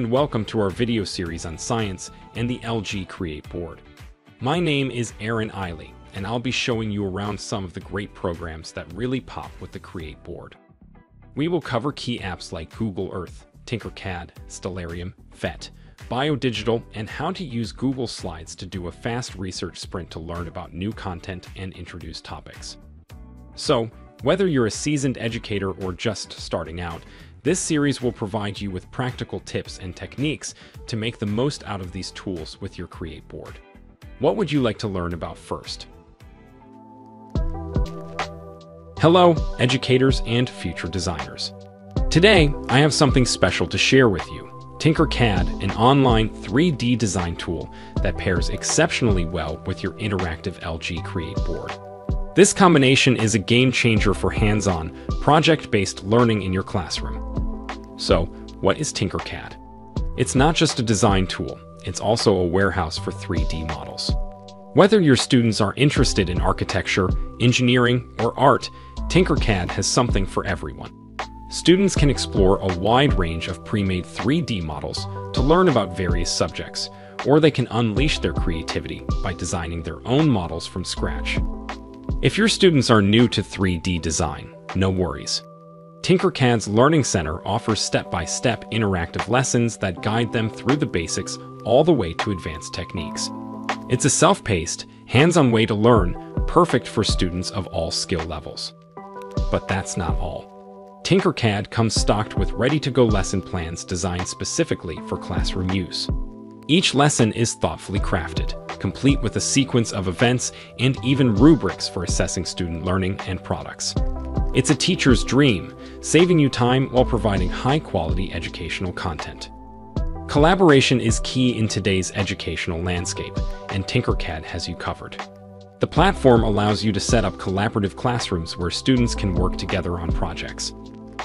and welcome to our video series on science and the LG Create board. My name is Aaron Eiley, and I'll be showing you around some of the great programs that really pop with the Create board. We will cover key apps like Google Earth, Tinkercad, Stellarium, PhET, BioDigital, and how to use Google Slides to do a fast research sprint to learn about new content and introduce topics. So, whether you're a seasoned educator or just starting out, this series will provide you with practical tips and techniques to make the most out of these tools with your Create board. What would you like to learn about first? Hello, educators and future designers. Today, I have something special to share with you. Tinkercad, an online 3D design tool that pairs exceptionally well with your interactive LG Create board. This combination is a game changer for hands-on, project-based learning in your classroom. So, what is Tinkercad? It's not just a design tool, it's also a warehouse for 3D models. Whether your students are interested in architecture, engineering, or art, Tinkercad has something for everyone. Students can explore a wide range of pre-made 3D models to learn about various subjects, or they can unleash their creativity by designing their own models from scratch. If your students are new to 3D design, no worries. Tinkercad's Learning Center offers step-by-step -step interactive lessons that guide them through the basics all the way to advanced techniques. It's a self-paced, hands-on way to learn, perfect for students of all skill levels. But that's not all. Tinkercad comes stocked with ready-to-go lesson plans designed specifically for classroom use. Each lesson is thoughtfully crafted, complete with a sequence of events and even rubrics for assessing student learning and products. It's a teacher's dream, saving you time while providing high-quality educational content. Collaboration is key in today's educational landscape, and Tinkercad has you covered. The platform allows you to set up collaborative classrooms where students can work together on projects.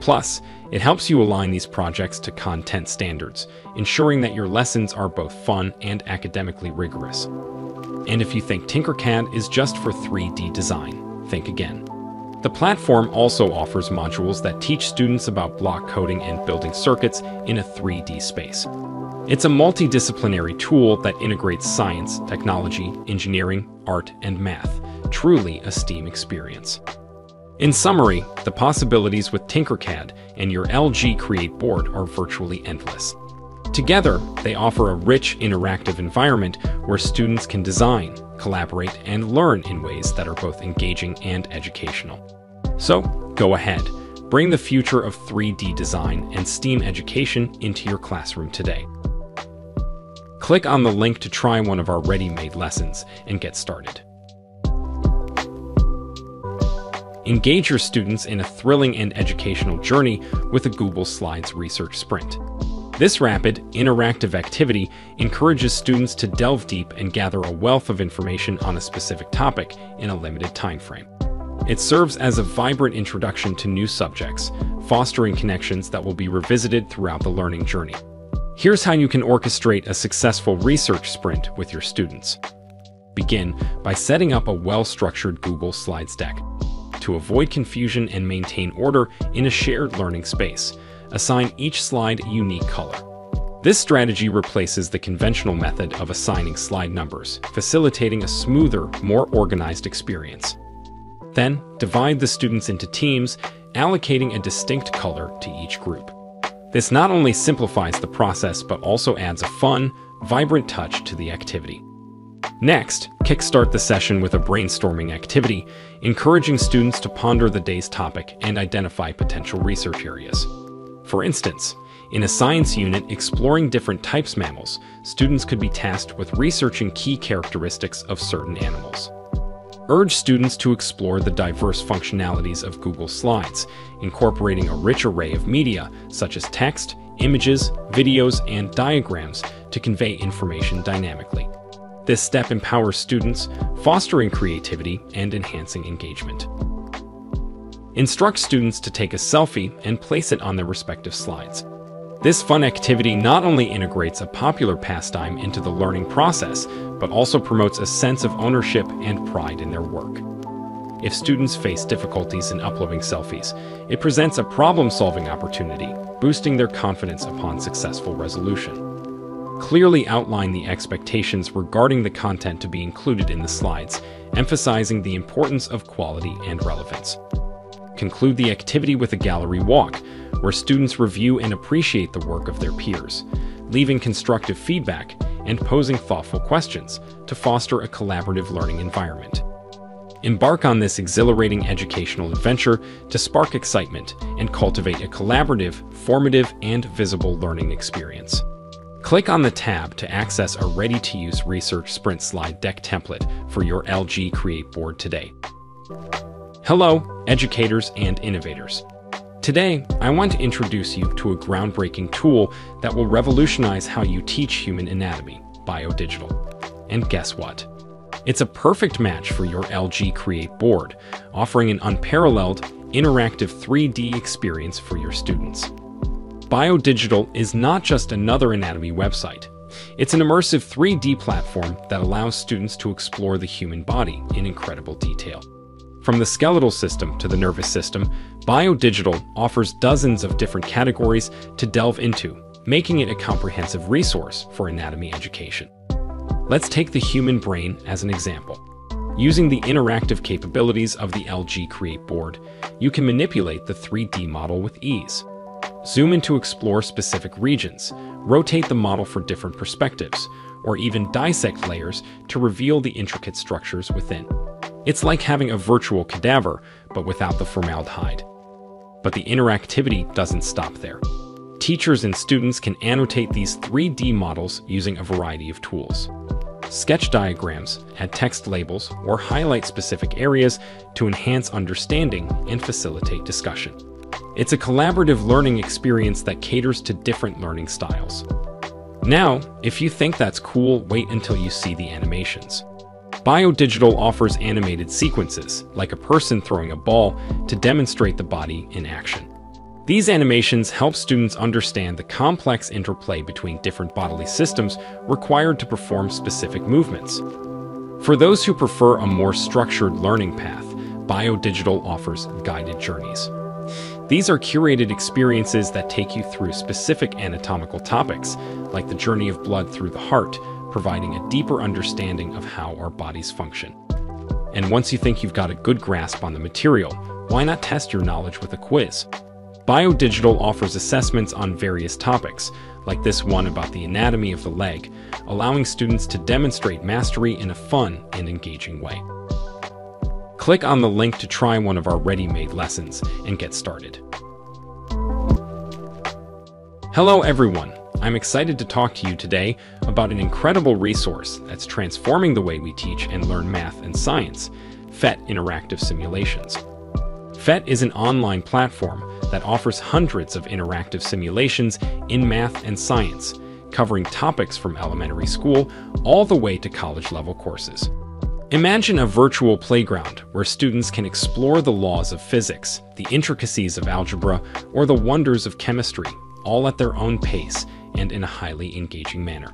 Plus, it helps you align these projects to content standards, ensuring that your lessons are both fun and academically rigorous. And if you think Tinkercad is just for 3D design, think again. The platform also offers modules that teach students about block coding and building circuits in a 3D space. It's a multidisciplinary tool that integrates science, technology, engineering, art, and math, truly a STEAM experience. In summary, the possibilities with Tinkercad and your LG Create board are virtually endless. Together, they offer a rich, interactive environment where students can design, collaborate, and learn in ways that are both engaging and educational. So, go ahead, bring the future of 3D design and STEAM education into your classroom today. Click on the link to try one of our ready-made lessons and get started. Engage your students in a thrilling and educational journey with a Google Slides research sprint. This rapid, interactive activity encourages students to delve deep and gather a wealth of information on a specific topic in a limited time frame. It serves as a vibrant introduction to new subjects, fostering connections that will be revisited throughout the learning journey. Here's how you can orchestrate a successful research sprint with your students. Begin by setting up a well-structured Google Slides deck. To avoid confusion and maintain order in a shared learning space, assign each slide unique color. This strategy replaces the conventional method of assigning slide numbers, facilitating a smoother, more organized experience. Then, divide the students into teams, allocating a distinct color to each group. This not only simplifies the process, but also adds a fun, vibrant touch to the activity. Next, kickstart the session with a brainstorming activity, encouraging students to ponder the day's topic and identify potential research areas. For instance, in a science unit exploring different types mammals, students could be tasked with researching key characteristics of certain animals. Urge students to explore the diverse functionalities of Google Slides, incorporating a rich array of media such as text, images, videos, and diagrams to convey information dynamically. This step empowers students, fostering creativity and enhancing engagement. Instruct students to take a selfie and place it on their respective slides. This fun activity not only integrates a popular pastime into the learning process, but also promotes a sense of ownership and pride in their work. If students face difficulties in uploading selfies, it presents a problem-solving opportunity, boosting their confidence upon successful resolution. Clearly outline the expectations regarding the content to be included in the slides, emphasizing the importance of quality and relevance. Conclude the activity with a gallery walk, where students review and appreciate the work of their peers, leaving constructive feedback and posing thoughtful questions to foster a collaborative learning environment. Embark on this exhilarating educational adventure to spark excitement and cultivate a collaborative, formative, and visible learning experience. Click on the tab to access a ready-to-use Research Sprint slide deck template for your LG Create board today. Hello, educators and innovators. Today, I want to introduce you to a groundbreaking tool that will revolutionize how you teach human anatomy, BioDigital. And guess what? It's a perfect match for your LG Create board, offering an unparalleled, interactive 3D experience for your students. BioDigital is not just another anatomy website. It's an immersive 3D platform that allows students to explore the human body in incredible detail. From the skeletal system to the nervous system, BioDigital offers dozens of different categories to delve into, making it a comprehensive resource for anatomy education. Let's take the human brain as an example. Using the interactive capabilities of the LG Create board, you can manipulate the 3D model with ease. Zoom in to explore specific regions, rotate the model for different perspectives, or even dissect layers to reveal the intricate structures within. It's like having a virtual cadaver, but without the formaldehyde. But the interactivity doesn't stop there. Teachers and students can annotate these 3D models using a variety of tools. Sketch diagrams, add text labels, or highlight specific areas to enhance understanding and facilitate discussion. It's a collaborative learning experience that caters to different learning styles. Now, if you think that's cool, wait until you see the animations. BioDigital offers animated sequences, like a person throwing a ball, to demonstrate the body in action. These animations help students understand the complex interplay between different bodily systems required to perform specific movements. For those who prefer a more structured learning path, BioDigital offers guided journeys. These are curated experiences that take you through specific anatomical topics, like the journey of blood through the heart, providing a deeper understanding of how our bodies function. And once you think you've got a good grasp on the material, why not test your knowledge with a quiz? BioDigital offers assessments on various topics, like this one about the anatomy of the leg, allowing students to demonstrate mastery in a fun and engaging way. Click on the link to try one of our ready-made lessons and get started. Hello everyone, I'm excited to talk to you today about an incredible resource that's transforming the way we teach and learn math and science, PhET Interactive Simulations. PhET is an online platform that offers hundreds of interactive simulations in math and science, covering topics from elementary school all the way to college-level courses. Imagine a virtual playground where students can explore the laws of physics, the intricacies of algebra, or the wonders of chemistry, all at their own pace and in a highly engaging manner.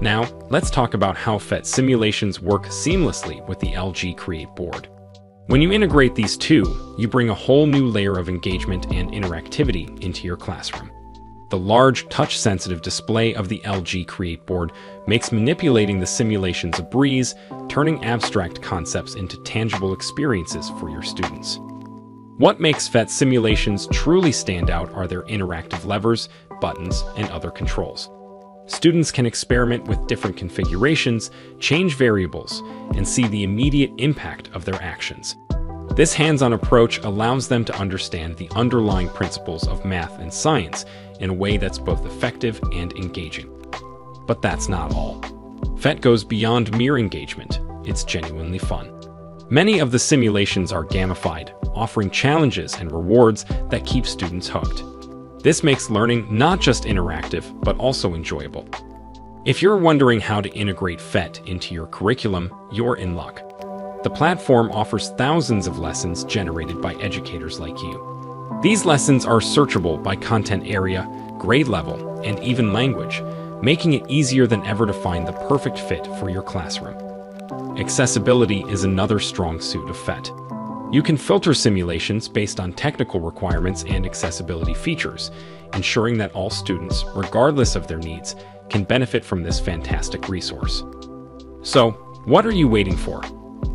Now, let's talk about how PhET simulations work seamlessly with the LG Create board. When you integrate these two, you bring a whole new layer of engagement and interactivity into your classroom. The large, touch-sensitive display of the LG Create board makes manipulating the simulations a breeze, turning abstract concepts into tangible experiences for your students. What makes PhET simulations truly stand out are their interactive levers, buttons, and other controls. Students can experiment with different configurations, change variables, and see the immediate impact of their actions. This hands-on approach allows them to understand the underlying principles of math and science in a way that's both effective and engaging. But that's not all. PhET goes beyond mere engagement. It's genuinely fun. Many of the simulations are gamified, offering challenges and rewards that keep students hooked. This makes learning not just interactive, but also enjoyable. If you're wondering how to integrate PhET into your curriculum, you're in luck. The platform offers thousands of lessons generated by educators like you. These lessons are searchable by content area, grade level, and even language, making it easier than ever to find the perfect fit for your classroom. Accessibility is another strong suit of PhET. You can filter simulations based on technical requirements and accessibility features, ensuring that all students, regardless of their needs, can benefit from this fantastic resource. So, what are you waiting for?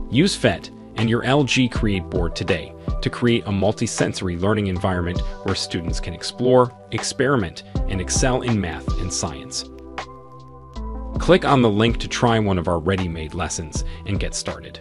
Use PhET and your LG Create board today to create a multi-sensory learning environment where students can explore, experiment, and excel in math and science. Click on the link to try one of our ready-made lessons and get started.